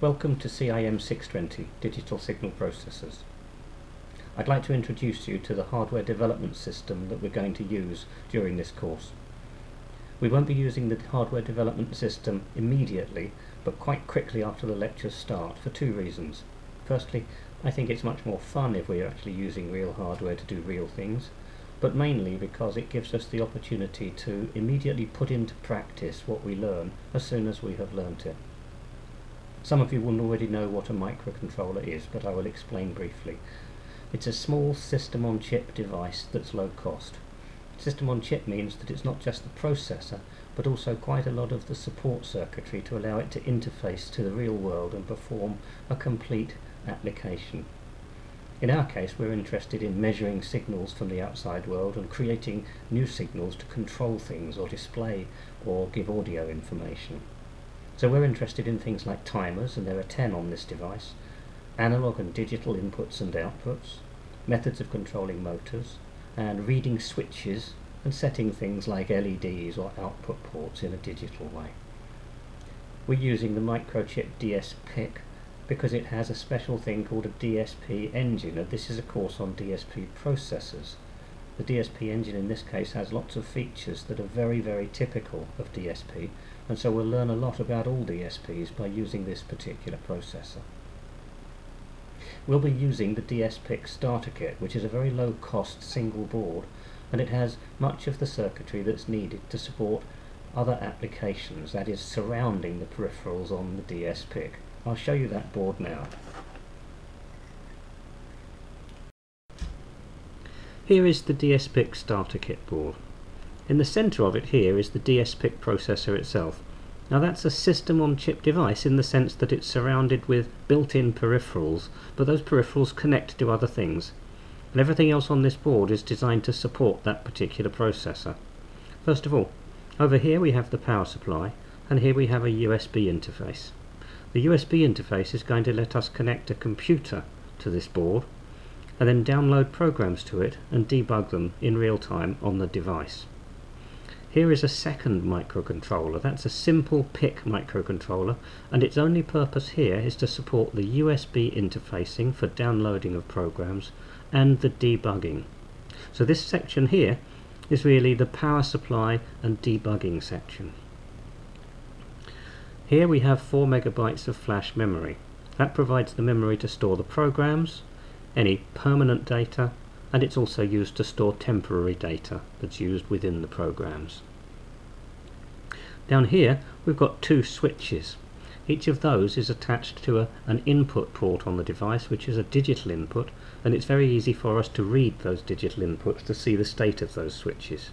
Welcome to CIM 620 Digital Signal Processors. I'd like to introduce you to the hardware development system that we're going to use during this course. We won't be using the hardware development system immediately, but quite quickly after the lectures start for two reasons. Firstly, I think it's much more fun if we're actually using real hardware to do real things, but mainly because it gives us the opportunity to immediately put into practice what we learn as soon as we have learnt it. Some of you will already know what a microcontroller is, but I will explain briefly. It's a small system-on-chip device that's low cost. System-on-chip means that it's not just the processor, but also quite a lot of the support circuitry to allow it to interface to the real world and perform a complete application. In our case, we're interested in measuring signals from the outside world and creating new signals to control things or display or give audio information. So we're interested in things like timers, and there are 10 on this device, analog and digital inputs and outputs, methods of controlling motors, and reading switches and setting things like LEDs or output ports in a digital way. We're using the microchip dsPIC because it has a special thing called a DSP engine, and this is a course on DSP processors. The DSP engine in this case has lots of features that are very, very typical of DSP, and so we'll learn a lot about all DSPs by using this particular processor. We'll be using the dsPIC starter kit, which is a very low cost single board, and it has much of the circuitry that's needed to support other applications, that is surrounding the peripherals on the dsPIC. I'll show you that board now. Here is the dsPIC starter kit board. In the centre of it here is the dsPIC processor itself. Now that's a system-on-chip device in the sense that it's surrounded with built-in peripherals, but those peripherals connect to other things. And everything else on this board is designed to support that particular processor. First of all, over here we have the power supply, and here we have a USB interface. The USB interface is going to let us connect a computer to this board, and then download programs to it and debug them in real time on the device. Here is a second microcontroller. That's a simple PIC microcontroller and its only purpose here is to support the USB interfacing for downloading of programs and the debugging. So this section here is really the power supply and debugging section. Here we have 4 megabytes of flash memory. That provides the memory to store the programs, any permanent data, and it's also used to store temporary data that's used within the programs. Down here we've got two switches. Each of those is attached to a, an input port on the device which is a digital input and it's very easy for us to read those digital inputs to see the state of those switches.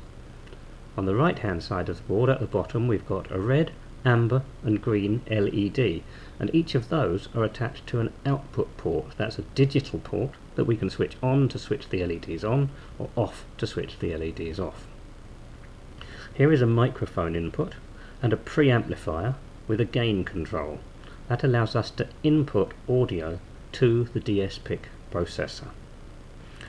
On the right hand side of the board at the bottom we've got a red, amber and green LED and each of those are attached to an output port. That's a digital port that we can switch on to switch the LEDs on or off to switch the LEDs off. Here is a microphone input and a preamplifier with a gain control. That allows us to input audio to the dsPIC processor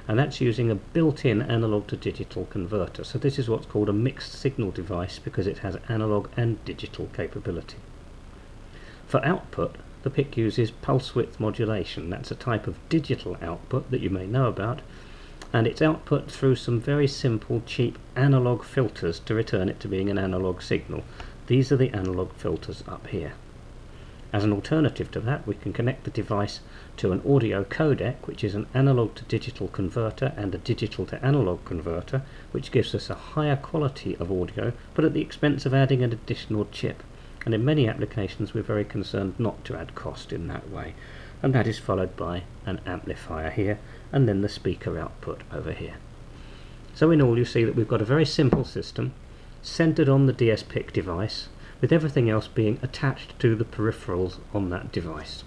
and that's using a built-in analog to digital converter. So this is what's called a mixed signal device because it has analog and digital capability. For output, the PIC uses pulse width modulation. That's a type of digital output that you may know about, and it's output through some very simple, cheap analog filters to return it to being an analog signal. These are the analog filters up here. As an alternative to that, we can connect the device to an audio codec, which is an analog to digital converter and a digital to analog converter, which gives us a higher quality of audio, but at the expense of adding an additional chip. And in many applications, we're very concerned not to add cost in that way. And that is followed by an amplifier here, and then the speaker output over here. So in all, you see that we've got a very simple system, centered on the dsPIC device, with everything else being attached to the peripherals on that device.